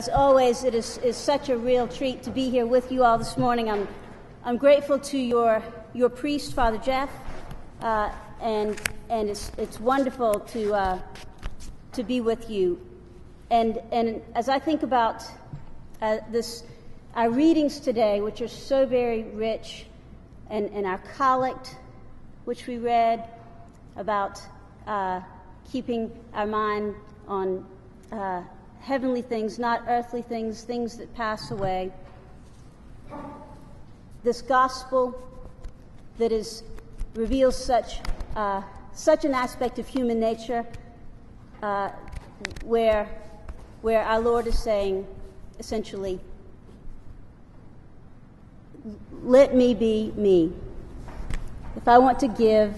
As always, it is, is such a real treat to be here with you all this morning. I'm, I'm grateful to your, your priest, Father Jeff, uh, and, and it's, it's wonderful to, uh, to be with you. And, and as I think about uh, this, our readings today, which are so very rich, and, and our collect, which we read about uh, keeping our mind on uh, heavenly things, not earthly things, things that pass away. This gospel that is reveals such uh, such an aspect of human nature, uh, where where our Lord is saying, essentially, let me be me. If I want to give,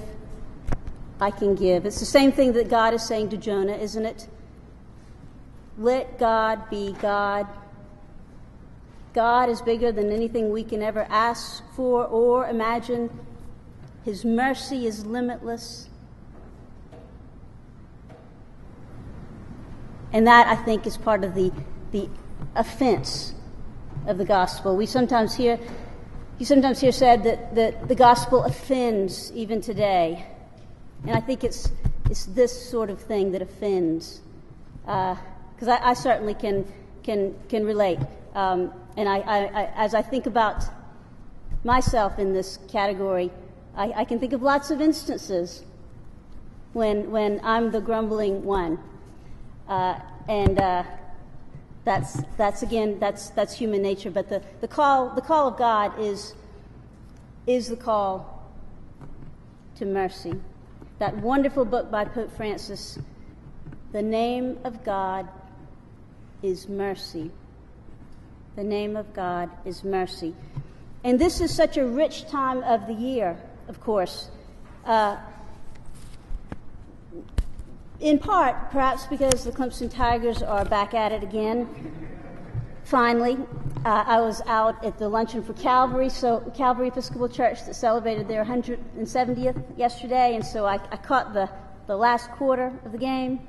I can give. It's the same thing that God is saying to Jonah, isn't it? Let God be God. God is bigger than anything we can ever ask for or imagine. His mercy is limitless. And that, I think, is part of the, the offense of the gospel. We sometimes hear, you sometimes hear said that, that the gospel offends even today. And I think it's, it's this sort of thing that offends. Uh, because I, I, certainly can can can relate. Um, and I, I, as I think about myself in this category, I, can think of lots of instances when when I'm the grumbling one, uh, and uh, that's that's again that's that's human nature. But the, the call the call of God is is the call to mercy. That wonderful book by Pope Francis, The Name of God is mercy. The name of God is mercy. And this is such a rich time of the year, of course. Uh, in part, perhaps because the Clemson Tigers are back at it again. Finally, uh, I was out at the luncheon for Calvary, so Calvary Episcopal Church that celebrated their 170th yesterday, and so I, I caught the, the last quarter of the game.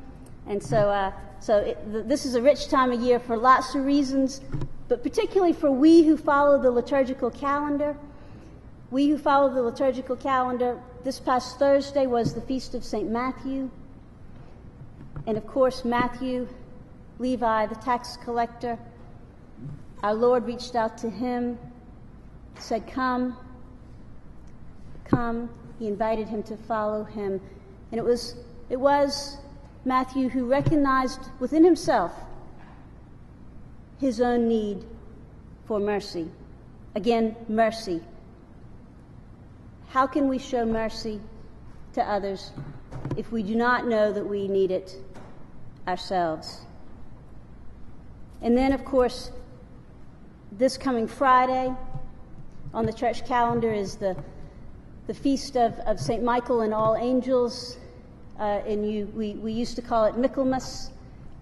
And so uh, so it, this is a rich time of year for lots of reasons, but particularly for we who follow the liturgical calendar. We who follow the liturgical calendar, this past Thursday was the feast of St. Matthew. And of course, Matthew, Levi, the tax collector, our Lord reached out to him, said, Come, come. He invited him to follow him. And it was, it was Matthew, who recognized within himself his own need for mercy. Again, mercy. How can we show mercy to others if we do not know that we need it ourselves? And then, of course, this coming Friday on the church calendar is the, the feast of, of St. Michael and all angels uh, and you, we, we used to call it Michaelmas.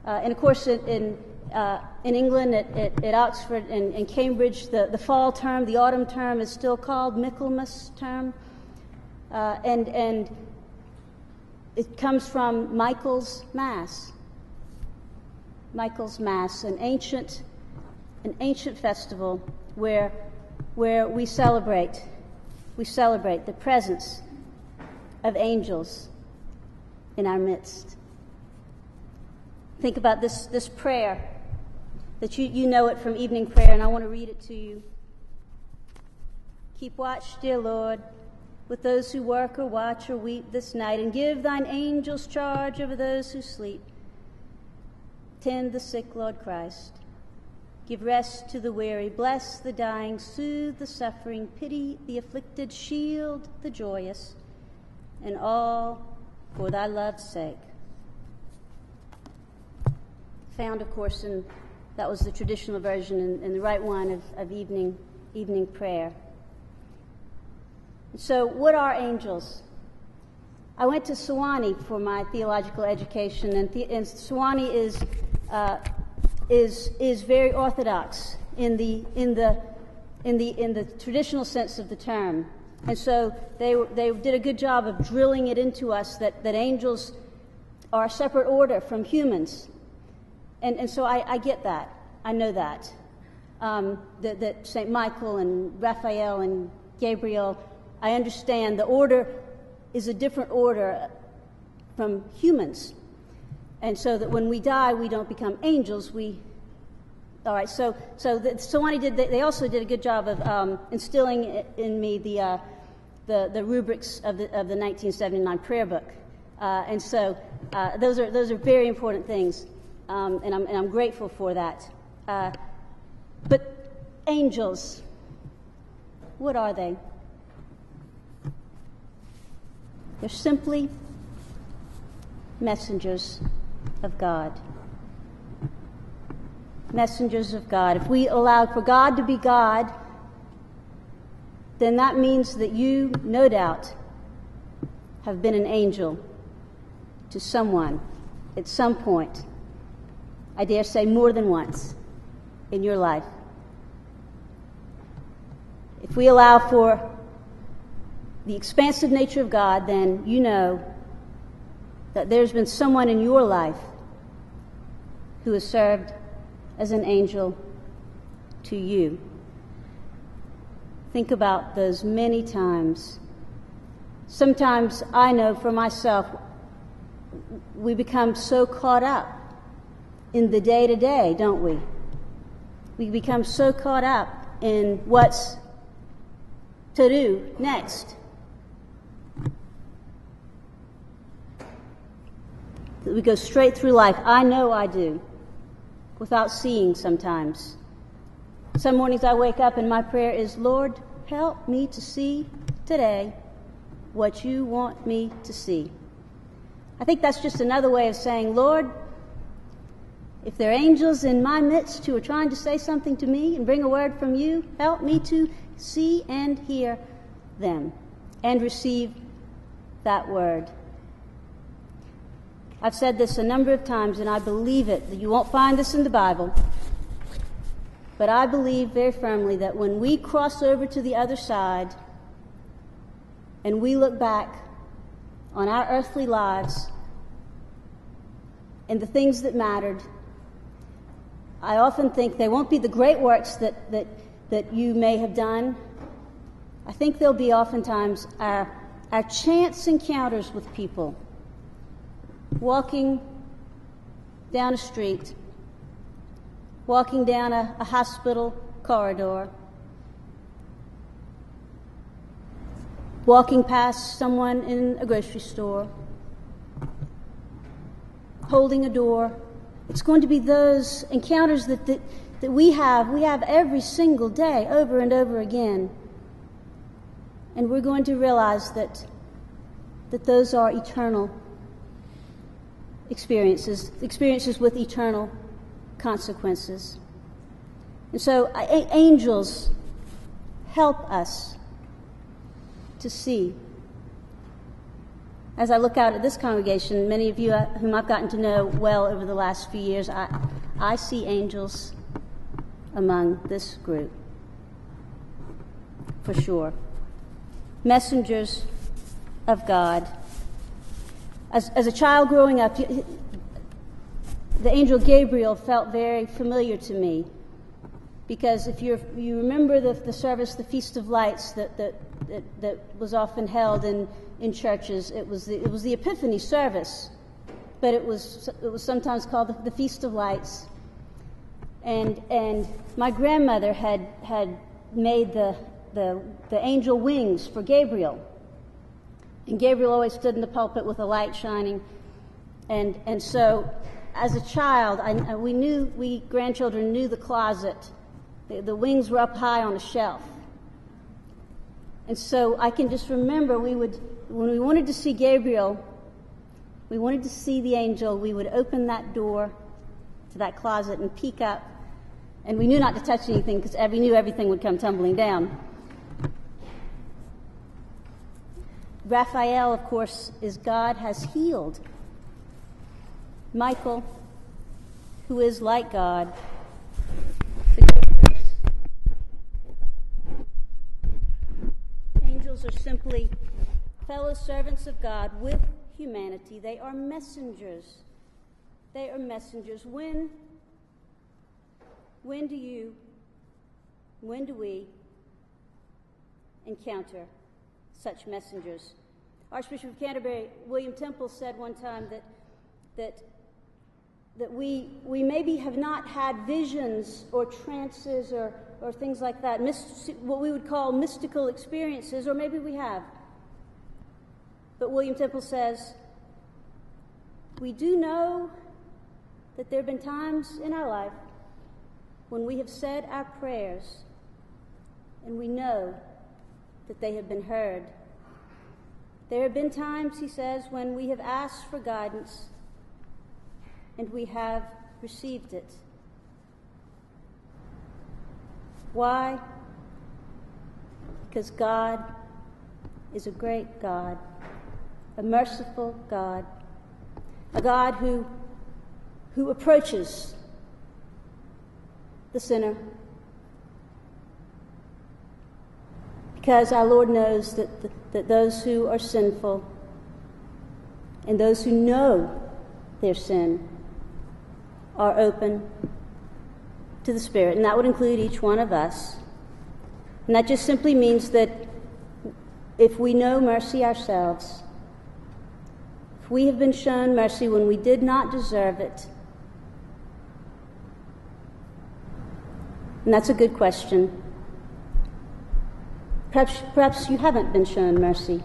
Uh, and of course, in, in, uh, in England, at, at, at Oxford and, and, Cambridge, the, the fall term, the autumn term is still called Michaelmas term. Uh, and, and it comes from Michael's Mass. Michael's Mass, an ancient, an ancient festival where, where we celebrate, we celebrate the presence of angels in our midst. Think about this, this prayer that you, you know it from evening prayer, and I want to read it to you. Keep watch, dear Lord, with those who work or watch or weep this night, and give thine angels charge over those who sleep. Tend the sick, Lord Christ. Give rest to the weary, bless the dying, soothe the suffering, pity the afflicted, shield the joyous, and all for thy love's sake. Found, of course, in that was the traditional version and, the right one of, of evening, evening prayer. So, what are angels? I went to Sewanee for my theological education, and, the, and is, uh, is, is very orthodox in the, in, the, in, the, in the traditional sense of the term. And so they, they did a good job of drilling it into us that, that angels are a separate order from humans. And, and so I, I get that. I know that. Um, that, that St. Michael and Raphael and Gabriel, I understand the order is a different order from humans. And so that when we die, we don't become angels, we all right, so so the, Sewanee did. They also did a good job of um, instilling in me the, uh, the the rubrics of the of the 1979 prayer book, uh, and so uh, those are those are very important things, um, and I'm and I'm grateful for that. Uh, but angels, what are they? They're simply messengers of God messengers of God. If we allow for God to be God, then that means that you, no doubt, have been an angel to someone at some point. I dare say more than once in your life. If we allow for the expansive nature of God, then you know that there's been someone in your life who has served as an angel to you. Think about those many times. Sometimes I know for myself, we become so caught up in the day to day, don't we? We become so caught up in what's to do next. That we go straight through life. I know I do without seeing sometimes. Some mornings I wake up and my prayer is, Lord, help me to see today what you want me to see. I think that's just another way of saying, Lord, if there are angels in my midst who are trying to say something to me and bring a word from you, help me to see and hear them and receive that word. I've said this a number of times, and I believe it. You won't find this in the Bible. But I believe very firmly that when we cross over to the other side and we look back on our earthly lives and the things that mattered, I often think they won't be the great works that, that, that you may have done. I think they'll be oftentimes our, our chance encounters with people walking down a street, walking down a, a hospital corridor, walking past someone in a grocery store, holding a door. It's going to be those encounters that, that, that we have, we have every single day, over and over again. And we're going to realize that, that those are eternal experiences, experiences with eternal consequences. And so angels help us to see. As I look out at this congregation, many of you uh, whom I've gotten to know well over the last few years, I, I see angels among this group. For sure. Messengers of God as, as a child growing up, the angel Gabriel felt very familiar to me. Because if you you remember the, the service, the Feast of Lights, that, that, that, that was often held in, in churches, it was, the, it was the Epiphany service, but it was, it was sometimes called the, the Feast of Lights. And, and my grandmother had, had made the, the, the angel wings for Gabriel. And Gabriel always stood in the pulpit with a light shining. And, and so, as a child, I, we knew, we grandchildren knew the closet. The, the wings were up high on a shelf. And so I can just remember we would, when we wanted to see Gabriel, we wanted to see the angel, we would open that door to that closet and peek up. And we knew not to touch anything because we knew everything would come tumbling down. Raphael, of course, is God has healed. Michael, who is like God, Angels are simply fellow servants of God with humanity. They are messengers. They are messengers. When When do you, when do we encounter such messengers? Archbishop of Canterbury, William Temple, said one time that, that, that we, we maybe have not had visions or trances or, or things like that, myst- what we would call mystical experiences, or maybe we have. But William Temple says, we do know that there have been times in our life when we have said our prayers and we know that they have been heard. There have been times, he says, when we have asked for guidance and we have received it. Why? Because God is a great God, a merciful God, a God who, who approaches the sinner. Because our Lord knows that, that those who are sinful and those who know their sin are open to the Spirit, and that would include each one of us. And that just simply means that if we know mercy ourselves, if we have been shown mercy when we did not deserve it, And that's a good question. Perhaps, perhaps you haven't been shown mercy.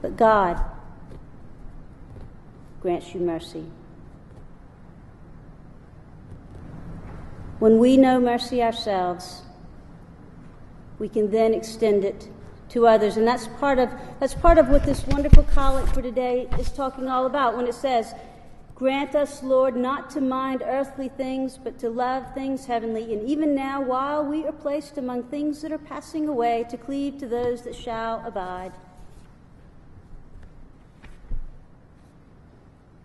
But God grants you mercy. When we know mercy ourselves, we can then extend it to others. And that's part of, that's part of what this wonderful collect for today is talking all about when it says, Grant us, Lord, not to mind earthly things, but to love things heavenly, and even now, while we are placed among things that are passing away, to cleave to those that shall abide.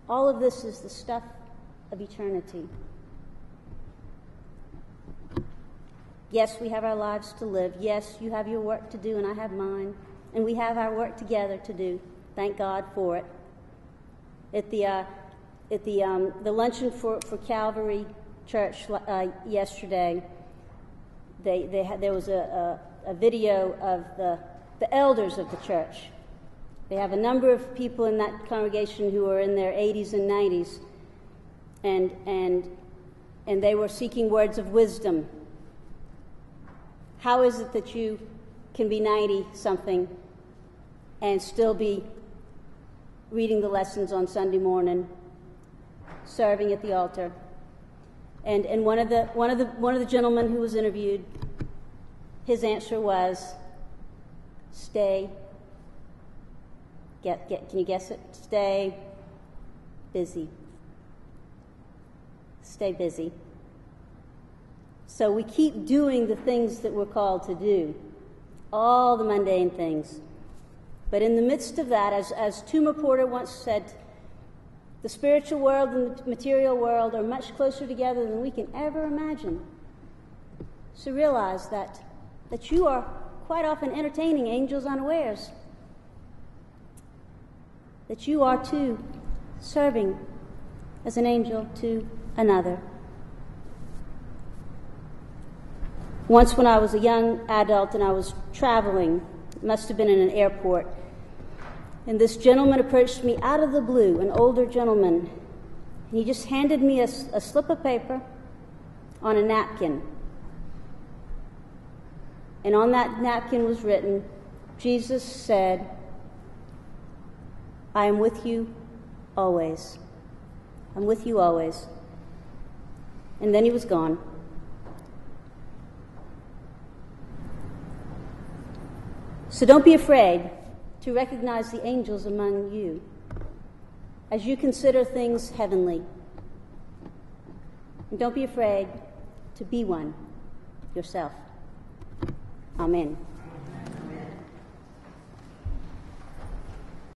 All of this is the stuff of eternity. Yes, we have our lives to live. Yes, you have your work to do, and I have mine. And we have our work together to do. Thank God for it. At the uh, at the, um, the luncheon for, for Calvary Church uh, yesterday, they, they had, there was a, a, a, video of the, the elders of the church. They have a number of people in that congregation who are in their 80s and 90s, and, and, and they were seeking words of wisdom. How is it that you can be 90 something and still be reading the lessons on Sunday morning serving at the altar. And, and one, of the, one, of the, one of the gentlemen who was interviewed, his answer was, stay. Get, get, can you guess it? Stay busy. Stay busy. So we keep doing the things that we're called to do, all the mundane things. But in the midst of that, as, as Tuma Porter once said the spiritual world and the material world are much closer together than we can ever imagine. So realize that, that you are quite often entertaining angels unawares. That you are too serving as an angel to another. Once, when I was a young adult and I was traveling, must have been in an airport, and this gentleman approached me out of the blue, an older gentleman. And he just handed me a, a slip of paper on a napkin. And on that napkin was written, Jesus said, I am with you always. I'm with you always. And then he was gone. So don't be afraid to recognize the angels among you as you consider things heavenly. And don't be afraid to be one yourself. Amen.